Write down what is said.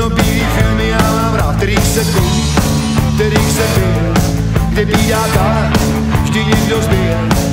Černo bílý filmy já mám rád, kterých se koumí, kterých se pije, kde bídá tak, vždy někdo zbyje.